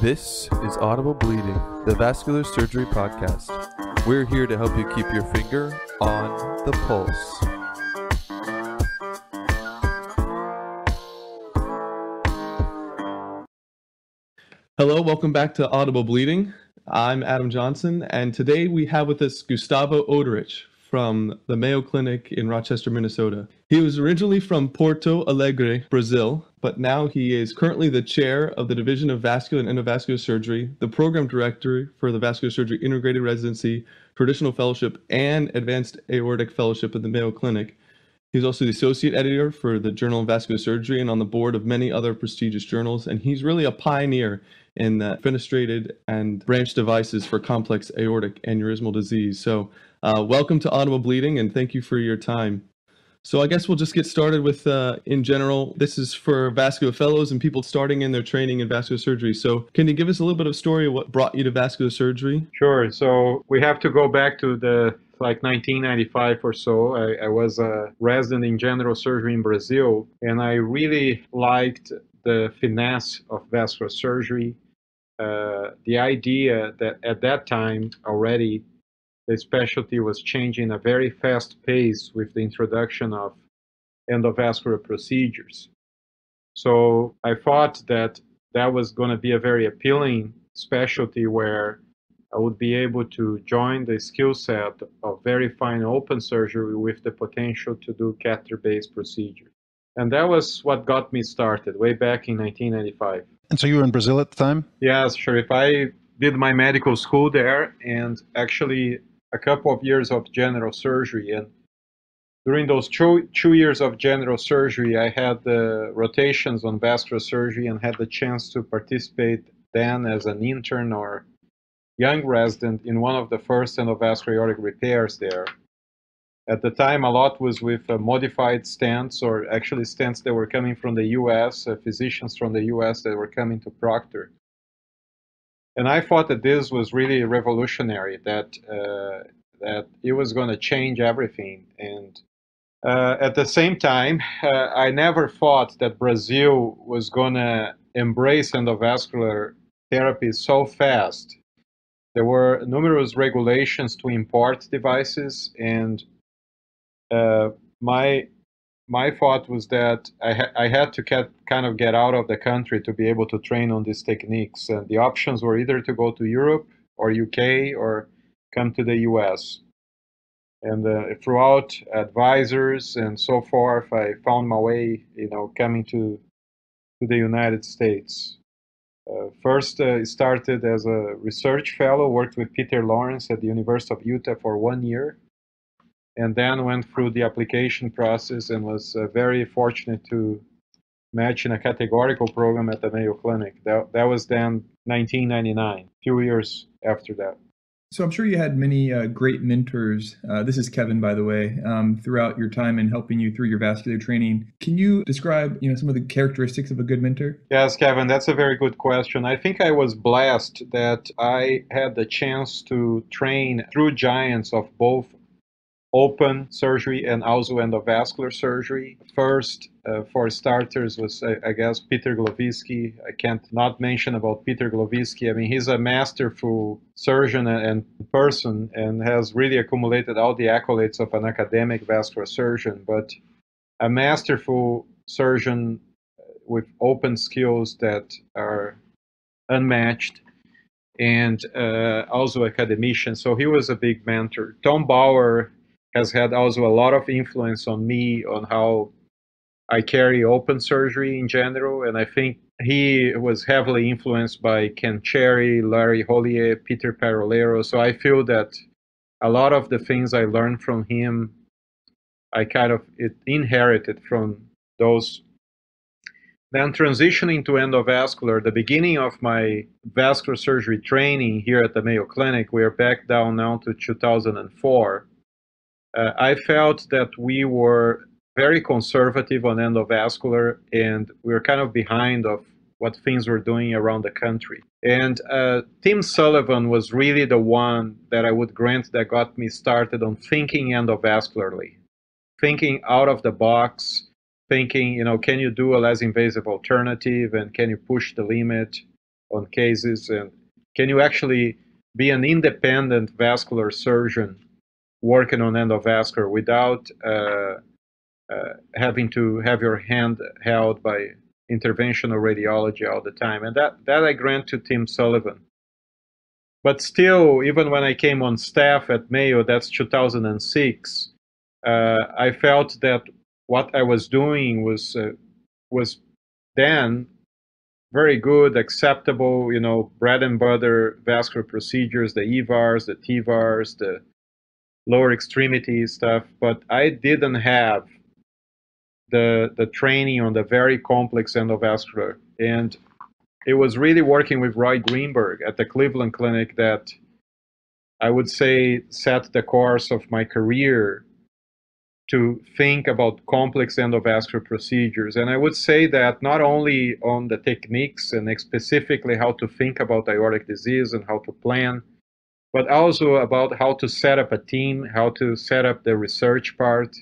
This is Audible Bleeding, the vascular surgery podcast. We're here to help you keep your finger on the pulse. Hello, welcome back to Audible Bleeding. I'm Adam Johnson, and today we have with us Gustavo Oderich from the Mayo Clinic in Rochester, Minnesota. He was originally from Porto Alegre, Brazil, but now he is currently the chair of the Division of Vascular and Endovascular Surgery, the program director for the Vascular Surgery Integrated Residency, Traditional Fellowship, and Advanced Aortic Fellowship at the Mayo Clinic. He's also the associate editor for the Journal of Vascular Surgery and on the board of many other prestigious journals. And he's really a pioneer in the fenestrated and branch devices for complex aortic aneurysmal disease. So, uh, welcome to Audible Bleeding and thank you for your time. So, I guess we'll just get started with, uh, in general, this is for vascular fellows and people starting in their training in vascular surgery. So, can you give us a little bit of story of what brought you to vascular surgery? Sure. So, we have to go back to the like 1995 or so. I, I, was a resident in general surgery in Brazil, and I really liked the finesse of vascular surgery. Uh, the idea that at that time already the specialty was changing at a very fast pace with the introduction of endovascular procedures. So I thought that that was going to be a very appealing specialty where I would be able to join the skill set of very fine open surgery with the potential to do catheter-based procedures. And that was what got me started way back in 1995. And so you were in Brazil at the time? Yes, sure. If I did my medical school there and actually a couple of years of general surgery. And during those two, two years of general surgery, I had the rotations on vascular surgery and had the chance to participate then as an intern or young resident in one of the first endovascular aortic repairs there. At the time, a lot was with uh, modified stents, or actually stents that were coming from the US, uh, physicians from the US that were coming to Proctor. And I thought that this was really revolutionary, that, uh, that it was going to change everything. And uh, at the same time, uh, I never thought that Brazil was going to embrace endovascular therapy so fast there were numerous regulations to import devices, and uh, my my thought was that I, ha- I had to get, kind of get out of the country to be able to train on these techniques. And the options were either to go to Europe or UK or come to the US. And uh, throughout advisors and so forth, I found my way, you know, coming to to the United States. Uh, first, uh, started as a research fellow, worked with Peter Lawrence at the University of Utah for one year, and then went through the application process and was uh, very fortunate to match in a categorical program at the Mayo Clinic. That, that was then 1999, a few years after that. So I'm sure you had many uh, great mentors. Uh, this is Kevin, by the way. Um, throughout your time in helping you through your vascular training, can you describe, you know, some of the characteristics of a good mentor? Yes, Kevin, that's a very good question. I think I was blessed that I had the chance to train through giants of both open surgery and also endovascular surgery. First, uh, for starters, was I, I, guess Peter Gloviczki. I can't not mention about Peter Gloviczki. I mean, he's a masterful surgeon and, person and has really accumulated all the accolades of an academic vascular surgeon, but a masterful surgeon with open skills that are unmatched and uh, also academician. So he was a big mentor. Tom Bower has had also a lot of influence on me on how I carry open surgery in general. And I think he was heavily influenced by Ken Cherry, Larry Hollier, Peter Pairolero. So I feel that a lot of the things I learned from him, I kind of it inherited from those. Then transitioning to endovascular, the beginning of my vascular surgery training here at the Mayo Clinic, we are back down now to 2004 uh, I felt that we were very conservative on endovascular and we were kind of behind of what things were doing around the country. And uh, Tim Sullivan was really the one that I would grant that got me started on thinking endovascularly, thinking out of the box, thinking, you know, can you do a less invasive alternative and can you push the limit? on cases, and can you actually be an independent vascular surgeon working on endovascular without uh, uh, having to have your hand held by interventional radiology all the time. And that, that I grant to Tim Sullivan. But still, even when I came on staff at Mayo, that's 2006, uh, I felt that what I was doing was uh, was then very good, acceptable, you know, bread and butter vascular procedures, the EVARs, the TVARs, the lower extremity stuff. But I didn't have the the training on the very complex endovascular, and it was really working with Roy Greenberg at the Cleveland Clinic that I would say set the course of my career to think about complex endovascular procedures. And I would say that not only on the techniques and specifically how to think about aortic disease and how to plan, but also about how to set up a team, how to set up the research part,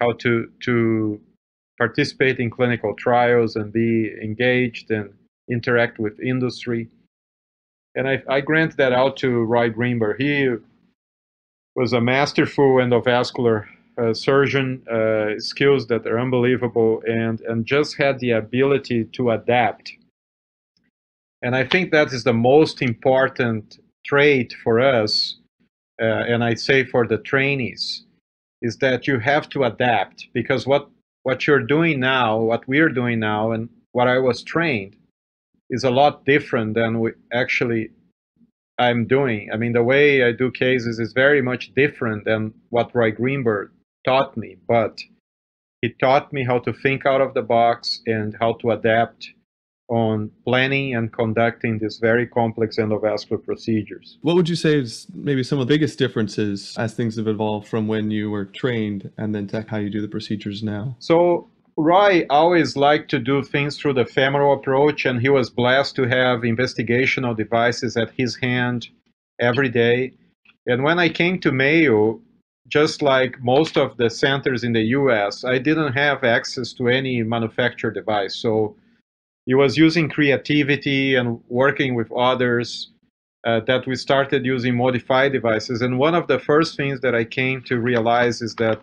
how to, to participate in clinical trials and be engaged and interact with industry. And I, I grant that out to Roy Greenberg. He was a masterful endovascular uh, surgeon, uh, skills that are unbelievable, and, and just had the ability to adapt. And I think that is the most important trait for us, uh, and I say for the trainees, is that you have to adapt because what, what you're doing now, what we're doing now, and what I was trained is a lot different than we actually I'm doing. I mean, the way I do cases is very much different than what Roy Greenberg taught me, but he taught me how to think out of the box and how to adapt on planning and conducting these very complex endovascular procedures. What would you say is maybe some of the biggest differences as things have evolved from when you were trained and then to how you do the procedures now? So Roy always liked to do things through the femoral approach, and he was blessed to have investigational devices at his hand every day. And when I came to Mayo, just like most of the centers in the US, I didn't have access to any manufactured device. So it was using creativity and working with others uh, that we started using modified devices. And one of the first things that I came to realize is that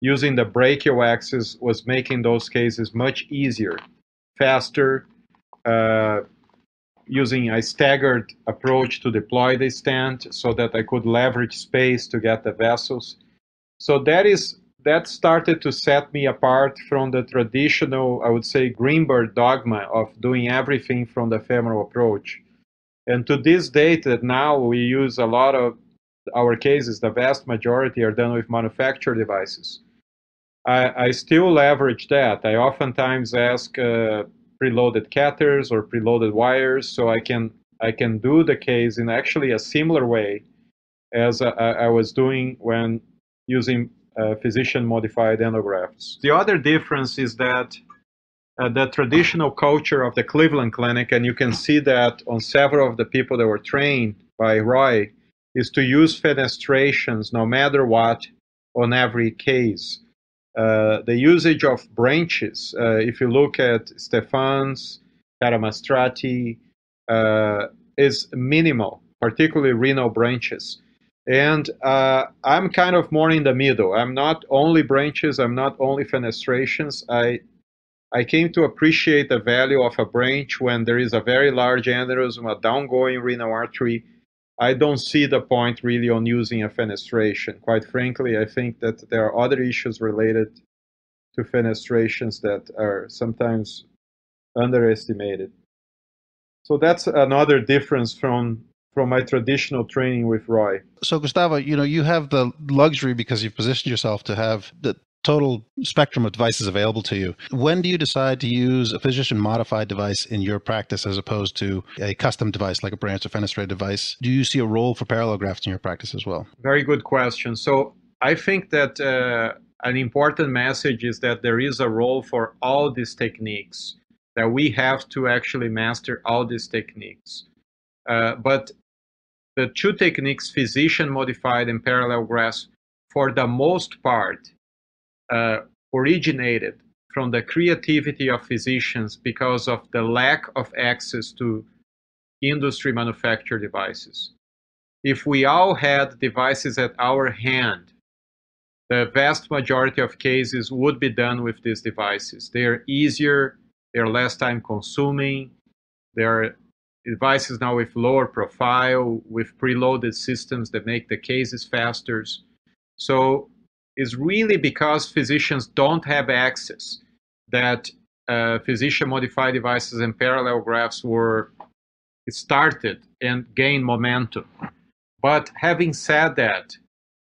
using the brachial access was making those cases much easier, faster, uh, using a staggered approach to deploy the stent so that I could leverage space to get the vessels. So that is that started to set me apart from the traditional, I would say, Greenberg dogma of doing everything from the femoral approach. And to this date, that now we use a lot of our cases, the vast majority are done with manufactured devices. I, I still leverage that. I oftentimes ask uh, preloaded catheters or preloaded wires so I can I can do the case in actually a similar way as I, I was doing when using uh, physician modified endografts. The other difference is that uh, the traditional culture of the Cleveland Clinic, and you can see that on several of the people that were trained by Roy, is to use fenestrations no matter what on every case. Uh, the usage of branches, uh, if you look at Stefan's, Tara Mastracci, uh, is minimal, particularly renal branches. And uh, I'm kind of more in the middle. I'm not only branches, I'm not only fenestrations. I, I came to appreciate the value of a branch when there is a very large aneurysm, a downgoing renal artery, I don't see the point really on using a fenestration. Quite frankly, I think that there are other issues related to fenestrations that are sometimes underestimated. So that's another difference from from my traditional training with Roy. So Gustavo, you know, you have the luxury because you've positioned yourself to have the total spectrum of devices available to you. When do you decide to use a physician modified device in your practice as opposed to a custom device like a branch or fenestrated device? Do you see a role for parallel grafts in your practice as well? Very good question. So I think that uh, an important message is that there is a role for all these techniques, that we have to actually master all these techniques. Uh, but the two techniques, physician modified and parallel grafts, for the most part, uh, originated from the creativity of physicians because of the lack of access to industry manufactured devices. If we all had devices at our hand, the vast majority of cases would be done with these devices. They are easier, they're less time consuming, they're devices now with lower profile, with preloaded systems that make the cases faster. So it's really because physicians don't have access that uh, physician modified devices and parallel grafts were started and gained momentum. But having said that,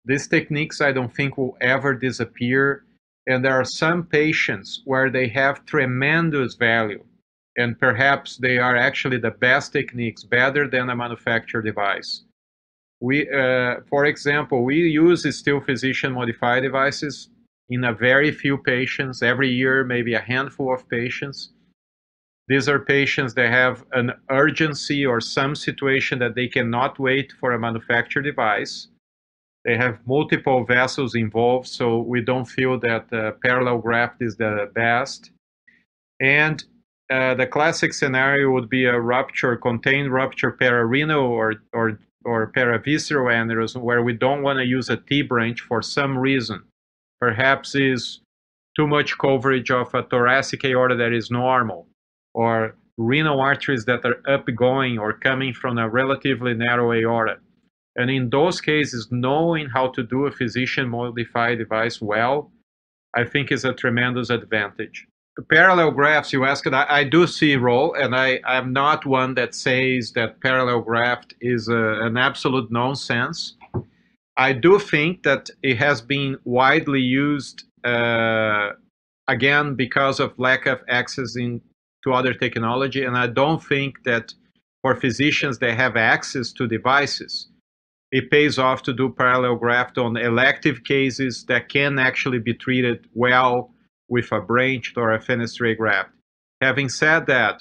these techniques I don't think will ever disappear. And there are some patients where they have tremendous value. And perhaps they are actually the best techniques, better than a manufactured device. We, uh, for example, we use still physician modified devices in a very few patients every year, maybe a handful of patients. These are patients that have an urgency or some situation that they cannot wait for a manufactured device. They have multiple vessels involved, so we don't feel that uh, parallel graft is the best. And uh, the classic scenario would be a rupture, contained rupture pararenal or, or, or paravisceral aneurysm, where we don't want to use a T branch for some reason perhaps is too much coverage of a thoracic aorta that is normal, or renal arteries that are upgoing or coming from a relatively narrow aorta. And in those cases, knowing how to do a physician modified device well, I think is a tremendous advantage. Parallel grafts, you asked, I, I do see role, and I, I'm not one that says that parallel graft is a, an absolute nonsense. I do think that it has been widely used uh, again because of lack of access in, to other technology, and I don't think that for physicians that have access to devices, it pays off to do parallel graft on elective cases that can actually be treated well with a branched or a fenestrate graft. Having said that,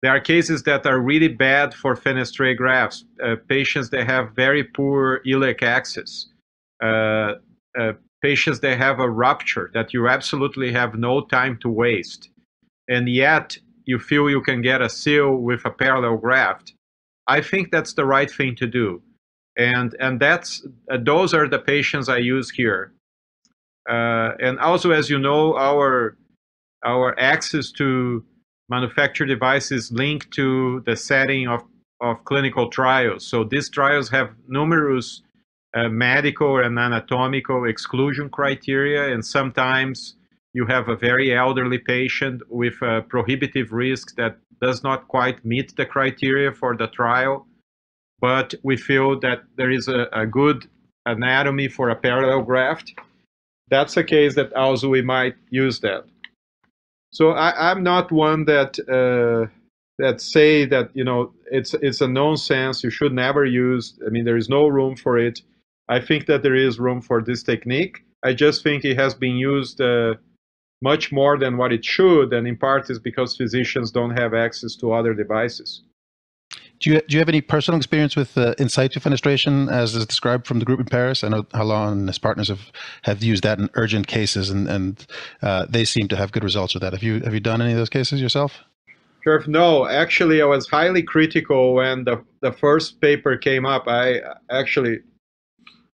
there are cases that are really bad for fenestrate grafts, uh, patients that have very poor iliac access, uh, uh, patients that have a rupture that you absolutely have no time to waste, and yet you feel you can get a seal with a parallel graft. I think that's the right thing to do, and and that's uh, those are the patients I use here, and also as you know our our access to manufactured devices linked to the setting of, of clinical trials. So these trials have numerous uh, medical and anatomical exclusion criteria, and sometimes you have a very elderly patient with a prohibitive risk that does not quite meet the criteria for the trial. But we feel that there is a, a good anatomy for a parallel graft. That's a case that also we might use that. So I, am not one that uh, that say that you know it's it's a nonsense. You should never use. I mean, there is no room for it. I think that there is room for this technique. I just think it has been used uh, much more than what it should, and in part is because physicians don't have access to other devices. Do you, do you have any personal experience with uh, in situ fenestration as is described from the group in Paris? I know Haulon and his partners have, have used that in urgent cases and, and uh, they seem to have good results with that. Have you, have you done any of those cases yourself? Sure. No, actually, I was highly critical when the, the first paper came up. I actually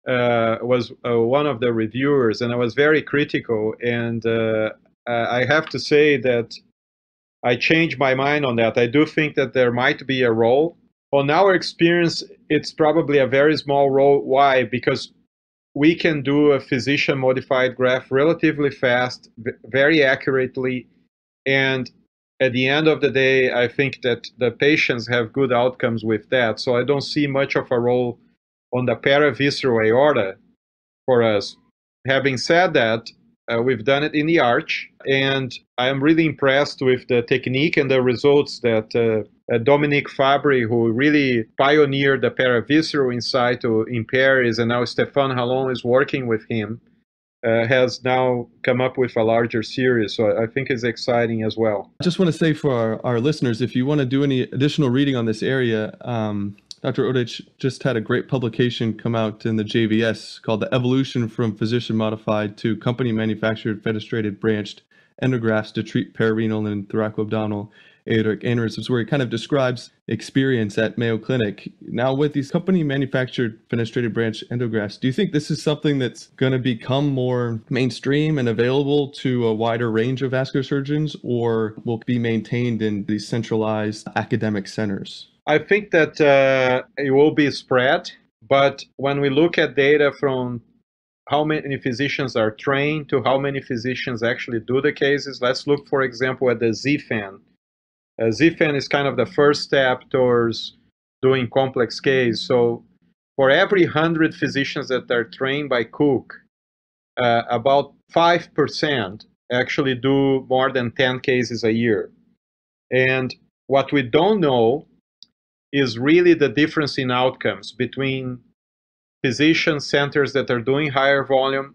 uh, was uh, one of the reviewers and I was very critical. And uh, I have to say that I changed my mind on that. I do think that there might be a role. On our experience, it's probably a very small role. Why? Because we can do a physician modified graph relatively fast, very accurately, and at the end of the day, I think that the patients have good outcomes with that. So I don't see much of a role on the paravisceral aorta for us. Having said that, uh, we've done it in the arch, and I am really impressed with the technique and the results that uh, uh, Dominique Fabre, who really pioneered the paravisceral in situ in Paris, and now Stefan Haulon is working with him, uh, has now come up with a larger series. So I think it's exciting as well. I just want to say for our, our listeners, if you want to do any additional reading on this area, um, Dr. Oderich just had a great publication come out in the JVS called The Evolution from Physician Modified to Company Manufactured Fenestrated Branched Endografts to Treat Pararenal and Thoracoabdominal aortic aneurysms, where he kind of describes experience at Mayo Clinic. Now, with these company manufactured fenestrated branch endografts, do you think this is something that's going to become more mainstream and available to a wider range of vascular surgeons, or will be maintained in these centralized academic centers? I think that uh, it will be spread, but when we look at data from how many physicians are trained to how many physicians actually do the cases. Let's look, for example, at the ZFEN. Uh, ZFEN is kind of the first step towards doing complex case. So for every 100 physicians that are trained by Cook, uh, about 5% actually do more than 10 cases a year. And what we don't know is really the difference in outcomes between physician centers that are doing higher volume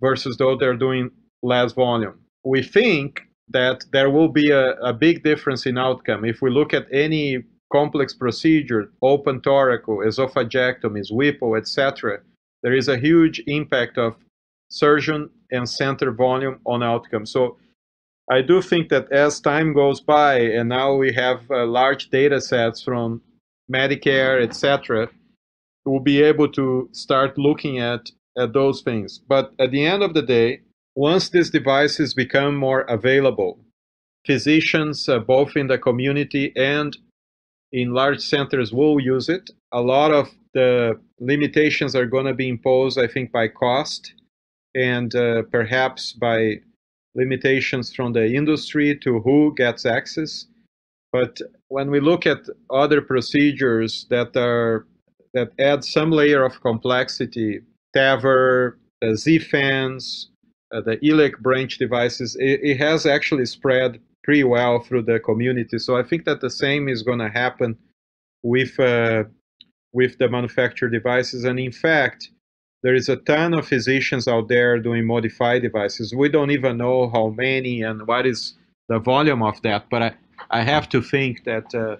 versus those that are doing less volume. We think that there will be a, a big difference in outcome. If we look at any complex procedure, open thoracal, esophagectomies, Whipple, etc., there is a huge impact of surgeon and center volume on outcome. So I do think that as time goes by, and now we have uh, large data sets from Medicare, etc., we'll be able to start looking at, at those things. But at the end of the day, once these devices become more available, physicians, uh, both in the community and in large centers, will use it. A lot of the limitations are going to be imposed, I think, by cost and uh, perhaps by limitations from the industry to who gets access. But when we look at other procedures that are that add some layer of complexity. TAVR, uh, Z-Fens, uh, the iliac branch devices, it, it, has actually spread pretty well through the community. So I think that the same is going to happen with uh, with the manufactured devices. And in fact, there is a ton of physicians out there doing modified devices. We don't even know how many and what is the volume of that, but I, I have to think that uh,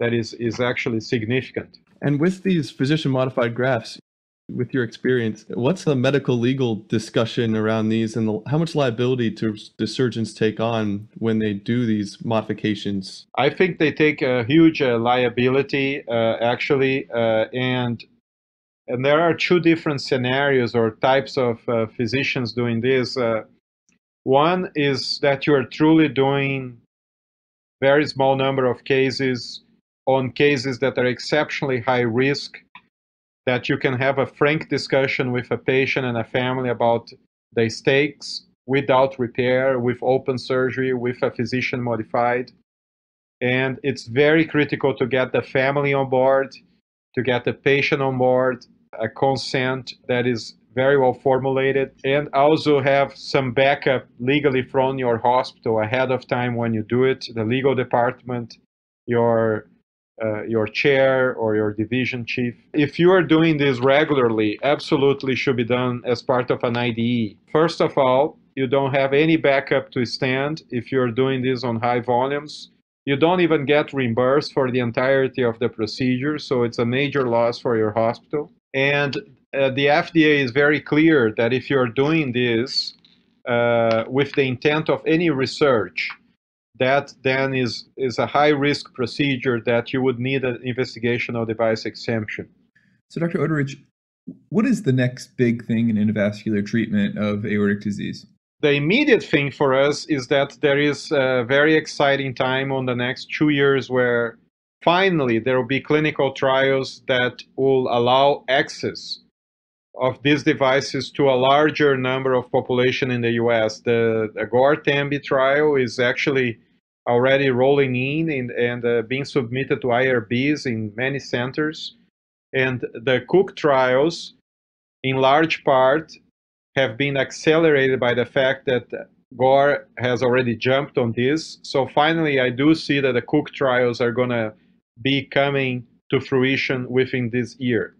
that is, is actually significant. And with these physician modified grafts, with your experience, what's the medical legal discussion around these and the, how much liability do the surgeons take on when they do these modifications? I think they take a huge uh, liability, uh, actually, uh, and and there are two different scenarios or types of uh, physicians doing this. Uh, one is that you are truly doing very small number of cases on cases that are exceptionally high risk, that you can have a frank discussion with a patient and a family about the stakes without repair, with open surgery, with a physician modified. And it's very critical to get the family on board, to get the patient on board, a consent that is very well formulated, and also have some backup legally from your hospital ahead of time when you do it, the legal department, your uh, your chair or your division chief. If you are doing this regularly, absolutely should be done as part of an IDE. First of all, you don't have any backup to stand if you're doing this on high volumes. You don't even get reimbursed for the entirety of the procedure, so it's a major loss for your hospital. And uh, the FDA is very clear that if you're doing this uh, with the intent of any research, that then is, is a high risk procedure that you would need an investigational device exemption. So, Dr. Oderich, what is the next big thing in endovascular treatment of aortic disease? The immediate thing for us is that there is a very exciting time on the next two years where finally there will be clinical trials that will allow access of these devices to a larger number of population in the US. The, the Gore TAMBE trial is actually already rolling in and, and uh, being submitted to IRBs in many centers. And the Cook trials, in large part, have been accelerated by the fact that Gore has already jumped on this. So finally, I do see that the Cook trials are going to be coming to fruition within this year.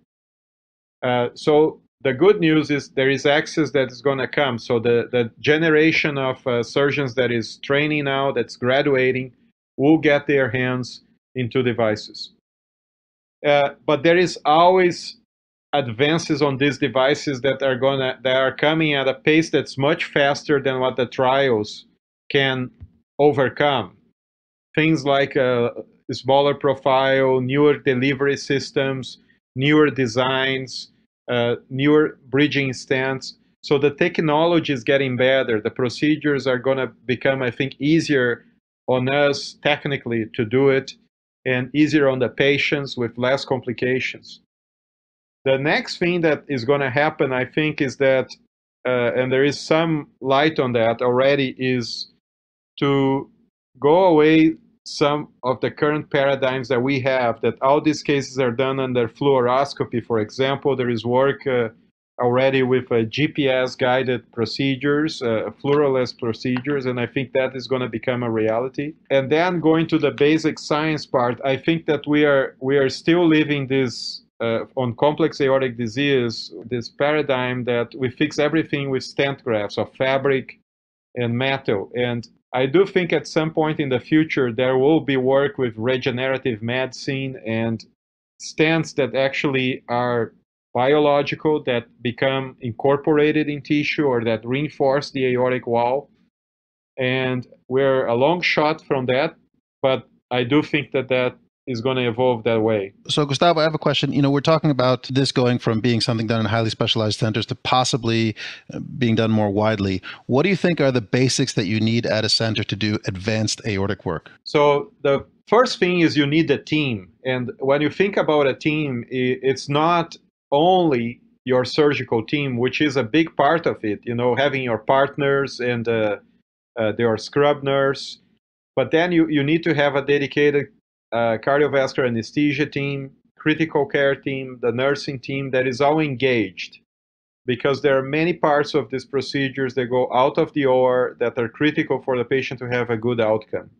Uh, so the good news is there is access that is going to come. So the, the generation of uh, surgeons that is training now, that's graduating, will get their hands into devices. Uh, but there is always advances on these devices that are gonna that are coming at a pace that's much faster than what the trials can overcome. things like a smaller profile, newer delivery systems, newer designs, uh, newer bridging stents. So the technology is getting better. The procedures are going to become, I think, easier on us technically to do it and easier on the patients with less complications. The next thing that is going to happen, I think, is that, uh, and there is some light on that already, is to go away some of the current paradigms that we have that all these cases are done under fluoroscopy. For example, there is work uh, already with uh, GPS guided procedures, uh, fluoroless procedures, and I think that is going to become a reality. And then going to the basic science part, I think that we are we are still living this uh, on complex aortic disease, this paradigm that we fix everything with stent grafts of fabric and metal. And I do think at some point in the future there will be work with regenerative medicine and stents that actually are biological that become incorporated in tissue or that reinforce the aortic wall. And we're a long shot from that, but I do think that that is going to evolve that way. So, Gustavo, I have a question. You know, we're talking about this going from being something done in highly specialized centers to possibly uh, being done more widely. What do you think are the basics that you need at a center to do advanced aortic work? So, the first thing is you need a team. And when you think about a team, it's not only your surgical team, which is a big part of it, you know, having your partners and uh, uh, your scrub nurse. But then you, you need to have a dedicated uh, cardiovascular anesthesia team, critical care team, the nursing team that is all engaged because there are many parts of these procedures that go out of the OR that are critical for the patient to have a good outcome.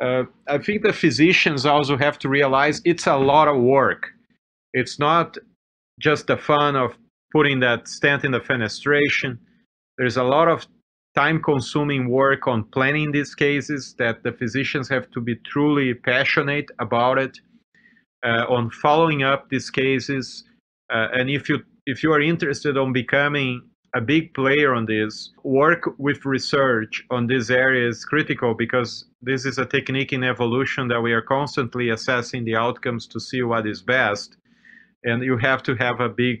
Uh, I think the physicians also have to realize it's a lot of work. It's not just the fun of putting that stent in the fenestration. There's a lot of time consuming work on planning these cases that the physicians have to be truly passionate about it uh, on following up these cases. Uh, and if you if you are interested on becoming a big player on this work with research on this area is critical because this is a technique in evolution that we are constantly assessing the outcomes to see what is best. And you have to have a big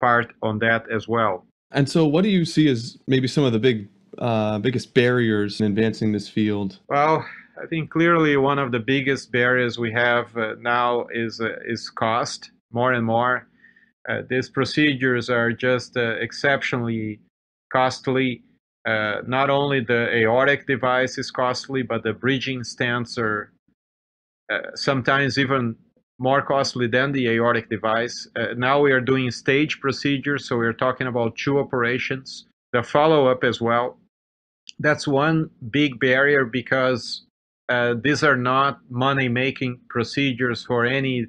part on that as well. And so what do you see as maybe some of the big uh, biggest barriers in advancing this field? Well, I think clearly one of the biggest barriers we have uh, now is uh, is cost. More and more, uh, these procedures are just uh, exceptionally costly. Uh, not only the aortic device is costly, but the bridging stents are sometimes even more costly than the aortic device. now we are doing stage procedures, so we're talking about two operations. The follow up as well that's one big barrier because uh, these are not money making procedures for any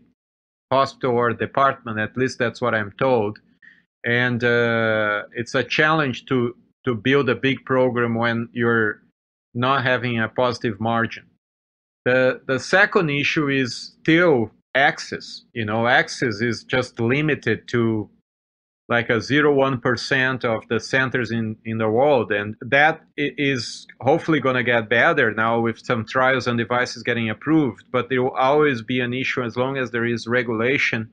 hospital or department. At least that's what I'm told. And uh, it's a challenge to, to build a big program when you're not having a positive margin. The, the second issue is still access. You know, access is just limited to like a 0.1% of the centers in, in the world. And that is hopefully going to get better now with some trials and devices getting approved. But there will always be an issue as long as there is regulation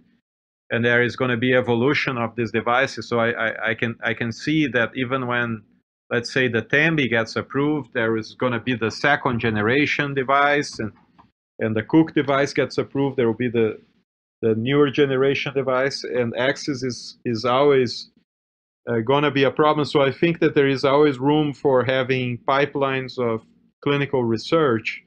and there is going to be evolution of these devices. So I, I, I can I can see that even when let's say the TAMBE gets approved, there is going to be the second generation device and and the Cook device gets approved, there will be the the newer generation device, and access is is always uh, going to be a problem. So I think that there is always room for having pipelines of clinical research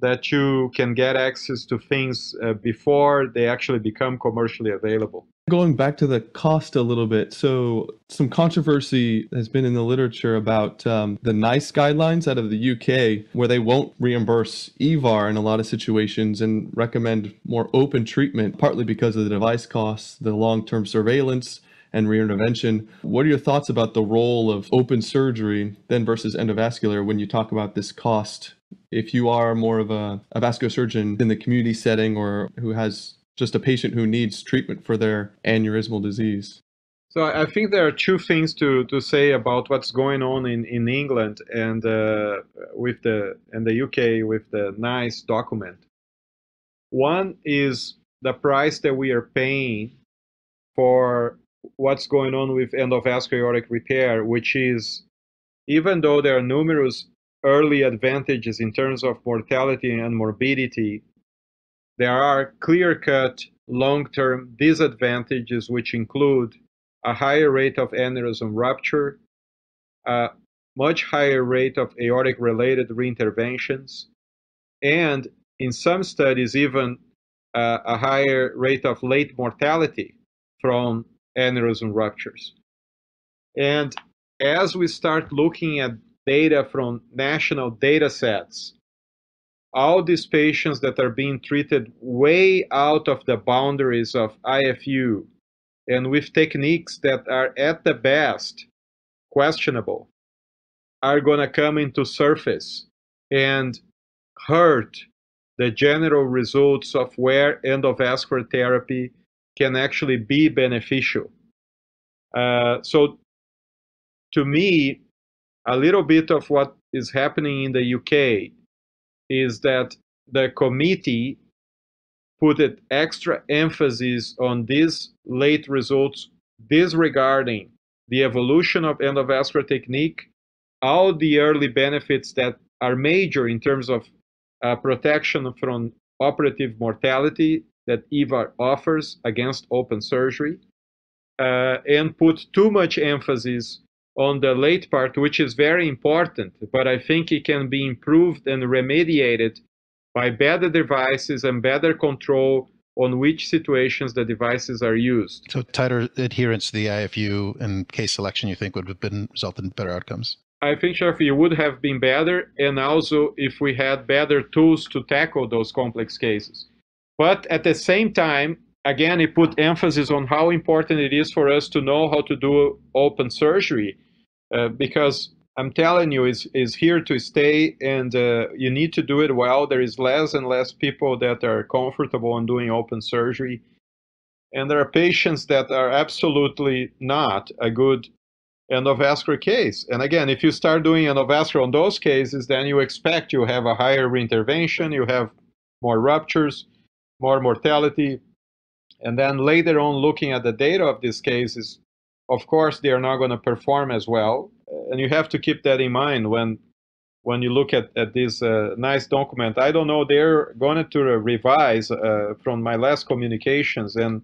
that you can get access to things uh, before they actually become commercially available. Going back to the cost a little bit, so some controversy has been in the literature about um, the NICE guidelines out of the UK, where they won't reimburse EVAR in a lot of situations and recommend more open treatment, partly because of the device costs, the long term surveillance, and reintervention. What are your thoughts about the role of open surgery then versus endovascular when you talk about this cost? If you are more of a, a vascular surgeon in the community setting or who has just a patient who needs treatment for their aneurysmal disease. So I think there are two things to, to say about what's going on in, in England and uh, with the and the UK with the NICE document. One is the price that we are paying for what's going on with endovascular aortic repair, which is even though there are numerous early advantages in terms of mortality and morbidity, there are clear-cut long-term disadvantages, which include a higher rate of aneurysm rupture, a much higher rate of aortic-related reinterventions, and in some studies, even uh, a higher rate of late mortality from aneurysm ruptures. And as we start looking at data from national data sets, all these patients that are being treated way out of the boundaries of IFU and with techniques that are at the best questionable are going to come into surface and hurt the general results of where endovascular therapy can actually be beneficial. Uh, so, to me, a little bit of what is happening in the UK is that the committee put extra emphasis on these late results, disregarding the evolution of endovascular technique, all the early benefits that are major in terms of uh, protection from operative mortality that EVAR offers against open surgery, uh, and put too much emphasis on the late part, which is very important, but I think it can be improved and remediated by better devices and better control on which situations the devices are used. So tighter adherence to the IFU and case selection, you think would have been resulted in better outcomes? I think, Sheriff, it would have been better, and also if we had better tools to tackle those complex cases. But at the same time, again, it put emphasis on how important it is for us to know how to do open surgery, uh, because I'm telling you, is is here to stay, and uh, you need to do it well. There is less and less people that are comfortable in doing open surgery, and there are patients that are absolutely not a good endovascular case. And again, if you start doing endovascular on those cases, then you expect you have a higher reintervention, you have more ruptures, more mortality, and then later on, looking at the data of these cases, of course, they are not going to perform as well and you have to keep that in mind when when you look at, at this uh, NICE document. I don't know, they're going to revise uh, from my last communications, and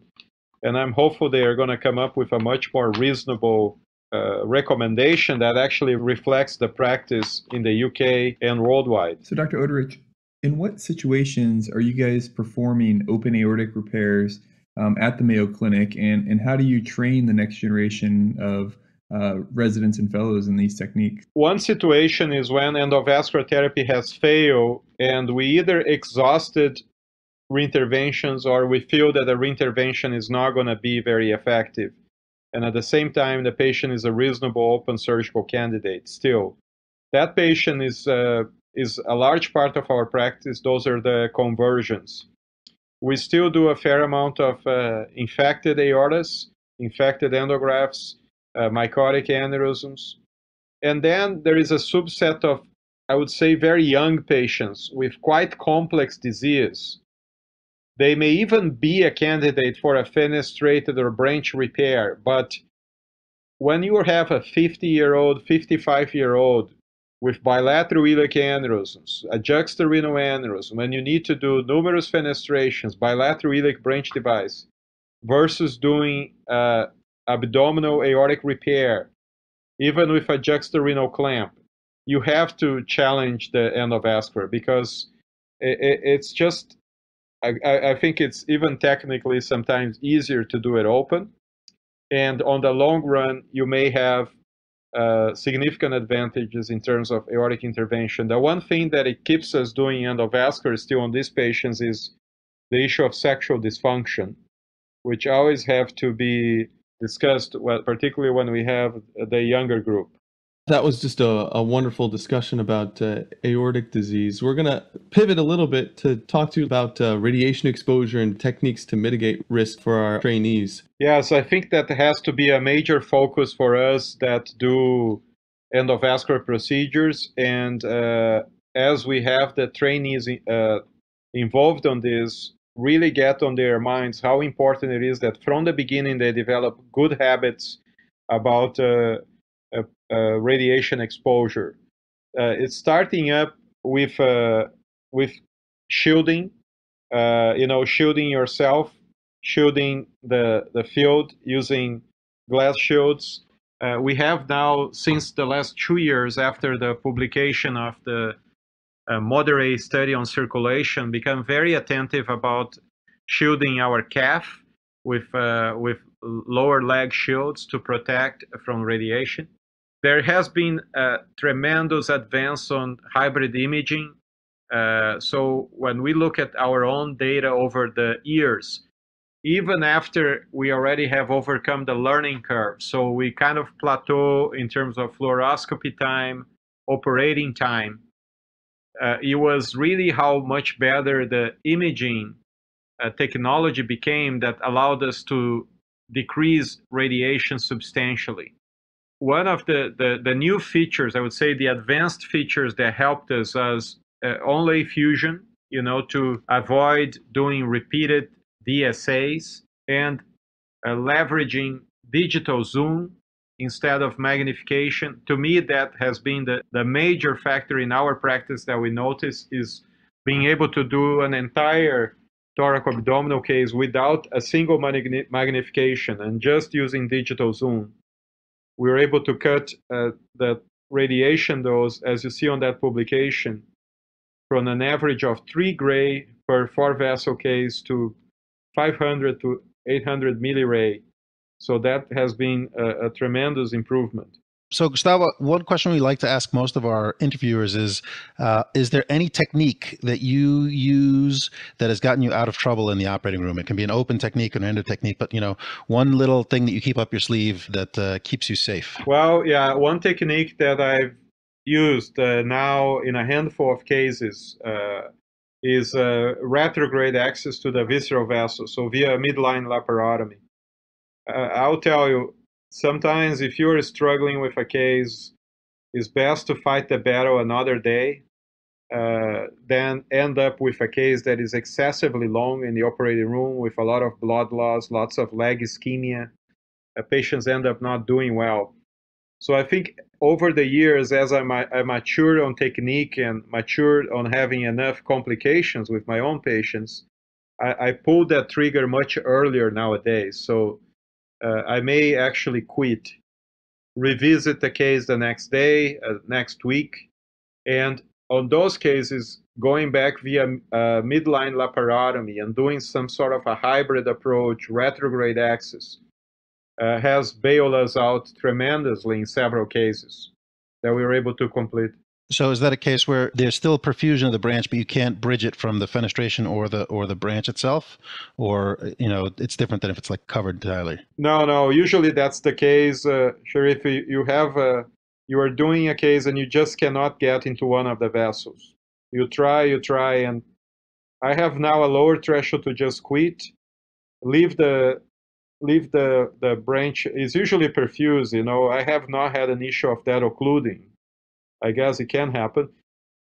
and I'm hopeful they are going to come up with a much more reasonable uh, recommendation that actually reflects the practice in the UK and worldwide. So, Dr. Oderich, in what situations are you guys performing open aortic repairs um, at the Mayo Clinic, and, and how do you train the next generation of uh, residents and fellows in these techniques? One situation is when endovascular therapy has failed and we either exhausted reinterventions or we feel that the reintervention is not going to be very effective. And at the same time, the patient is a reasonable open surgical candidate still. That patient is, uh, is a large part of our practice. Those are the conversions. We still do a fair amount of uh, infected aortas, infected endografts, uh, mycotic aneurysms. And then there is a subset of, I would say, very young patients with quite complex disease. They may even be a candidate for a fenestrated or branch repair, but when you have a 50 year old, 55 year old with bilateral iliac aneurysms, a juxtarenal aneurysm, when you need to do numerous fenestrations, bilateral iliac branch device, versus doing uh, abdominal aortic repair, even with a juxtarenal clamp, you have to challenge the endovascular because it, it's just, I, I think it's even technically sometimes easier to do it open. And on the long run, you may have uh, significant advantages in terms of aortic intervention. The one thing that it keeps us doing endovascular still on these patients is the issue of sexual dysfunction, which always have to be discussed, particularly when we have the younger group. That was just a, a wonderful discussion about uh, aortic disease. We're going to pivot a little bit to talk to you about uh, radiation exposure and techniques to mitigate risk for our trainees. Yes, I think that has to be a major focus for us that do endovascular procedures. And uh, as we have the trainees uh, involved on this, really get on their minds how important it is that from the beginning they develop good habits about uh, radiation exposure. Uh, it's starting up with uh, with shielding, you know, shielding yourself, shielding the the field using glass shields. we have now, since the last two years after the publication of the uh, moderate study on circulation, become very attentive about shielding our calf with, uh, with lower leg shields to protect from radiation. There has been a tremendous advance on hybrid imaging. Uh, so when we look at our own data over the years, even after we already have overcome the learning curve, so we kind of plateau in terms of fluoroscopy time, operating time, uh, it was really how much better the imaging uh, technology became that allowed us to decrease radiation substantially. One of the, the, the new features, I would say the advanced features that helped us as uh, onlay fusion, you know, to avoid doing repeated DSAs and uh, leveraging digital zoom instead of magnification. To me, that has been the, the major factor in our practice that we notice is being able to do an entire thoracoabdominal case without a single magni- magnification and just using digital zoom. We were able to cut uh, the radiation dose, as you see on that publication, from an average of 3 gray per 4 vessel case to 500 to 800 milligray so that has been a, a tremendous improvement. So, Gustavo, one question we like to ask most of our interviewers is uh, Is there any technique that you use that has gotten you out of trouble in the operating room? It can be an open technique or an endo technique, but you know, one little thing that you keep up your sleeve that uh, keeps you safe. Well, yeah, one technique that I've used uh, now in a handful of cases uh, is uh, retrograde access to the visceral vessel, so via midline laparotomy uh, I'll tell you, sometimes if you're struggling with a case, it's best to fight the battle another day uh, than end up with a case that is excessively long in the operating room with a lot of blood loss, lots of leg ischemia. Uh, patients end up not doing well. So I think over the years, as I, I matured on technique and matured on having enough complications with my own patients, I, I pulled that trigger much earlier nowadays. So I may actually quit, revisit the case the next day, uh, next week, and on those cases, going back via uh, midline laparotomy and doing some sort of a hybrid approach, retrograde access, uh, has bailed us out tremendously in several cases that we were able to complete. So is that a case where there's still perfusion of the branch, but you can't bridge it from the fenestration or the or the branch itself, or you know it's different than if it's like covered entirely? No, no. Usually that's the case. Uh, Sharif, you have a, you are doing a case and you just cannot get into one of the vessels. You try, you try, and I have now a lower threshold to just quit, leave the leave the the branch. It's usually perfused. You know, I have not had an issue of that occluding I guess it can happen,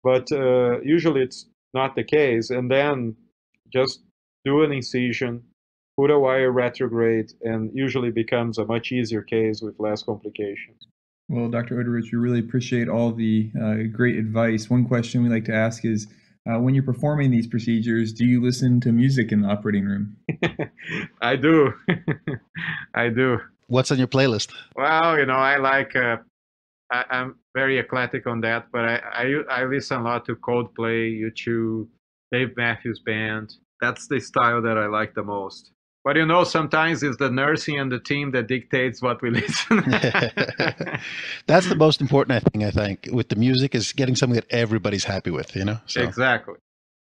but uh, usually it's not the case. And then just do an incision, put a wire retrograde, and usually becomes a much easier case with less complications. Well, Dr. Oderich, we really appreciate all the uh, great advice. One question we like to ask is uh, when you're performing these procedures, do you listen to music in the operating room? I do. I do. What's on your playlist? Well, you know, I like uh, I, am very eclectic on that, but I, I, I listen a lot to Coldplay, U2, Dave Matthews Band. That's the style that I like the most. But you know, sometimes it's the nursing and the team that dictates what we listen. That's the most important thing I think with the music is getting something that everybody's happy with. You know, so. exactly.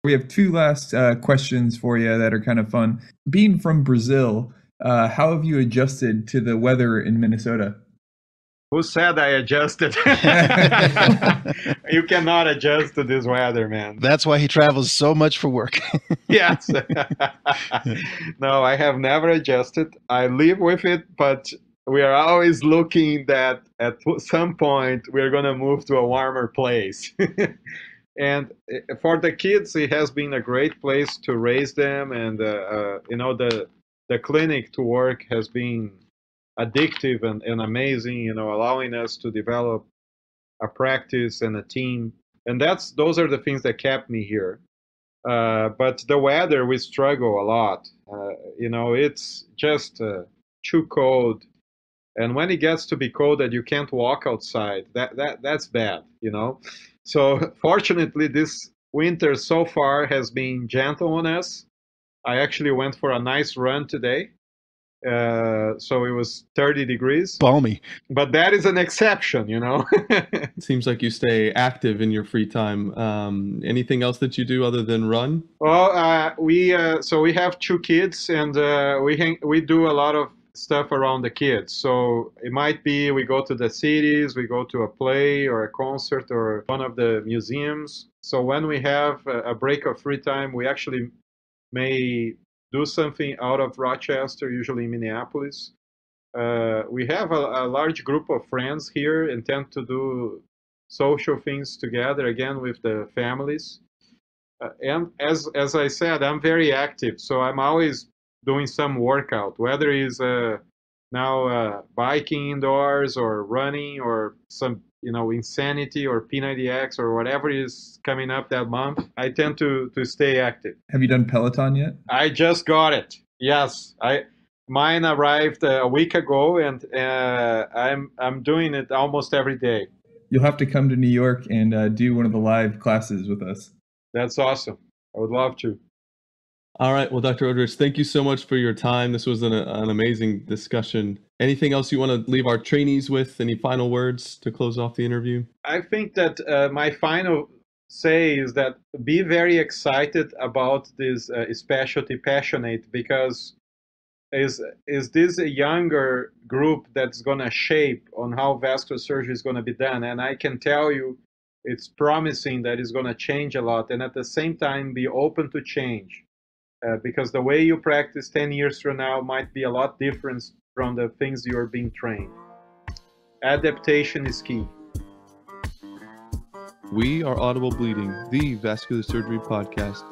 We have two last uh, questions for you that are kind of fun. Being from Brazil, uh, how have you adjusted to the weather in Minnesota? Who said I adjusted? you cannot adjust to this weather, man. That's why he travels so much for work. yes. no, I have never adjusted. I live with it, but we are always looking that at some point we're going to move to a warmer place. and eh, for the kids, it has been a great place to raise them, and uh, uh, you know the the clinic to work has been addictive and, and amazing. You know, allowing us to develop a practice and a team, and that's those are the things that kept me here. Uh, but the weather, we struggle a lot. Uh, you know, it's just uh, too cold and when it gets to be cold that you can't walk outside that that that's bad you know so fortunately this winter so far has been gentle on us i actually went for a nice run today uh, so it was 30 degrees. Balmy. But that is an exception you know? It seems like you stay active in your free time. Um, anything else that you do other than run? Well uh, we uh, so we have two kids and uh, we hang, we do a lot of stuff around the kids. So it might be we go to the cities, we go to a play or a concert or one of the museums. So when we have a break of free time, we actually may do something out of Rochester, usually Minneapolis. Uh, we have a, a, large group of friends here and tend to do social things together again with the families. Uh, and as as I said, I'm very active, so I'm always doing some workout, whether it's uh, now uh, biking indoors or running or some you know insanity or P90X or whatever is coming up that month. I tend to to stay active. Have you done Peloton yet? I just got it. Yes, I mine arrived uh, a week ago, and uh, I'm I'm doing it almost every day. You'll have to come to New York and uh, do one of the live classes with us. That's awesome. I would love to. All right. Well, Dr. Oderich, thank you so much for your time. This was an, an amazing discussion. Anything else you want to leave our trainees with? Any final words to close off the interview? I think that uh, my final say is that be very excited about this uh, specialty passionate because is is this a younger group that's going to shape on how vascular surgery is going to be done and i can tell you it's promising that it's going to change a lot and at the same time be open to change uh, because the way you practice 10 years from now might be a lot different from the things you're being trained. Adaptation is key. We are Audible Bleeding, the vascular surgery podcast.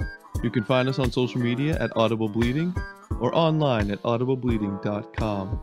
You can find us on social media at Audible Bleeding or online at audiblebleeding.com.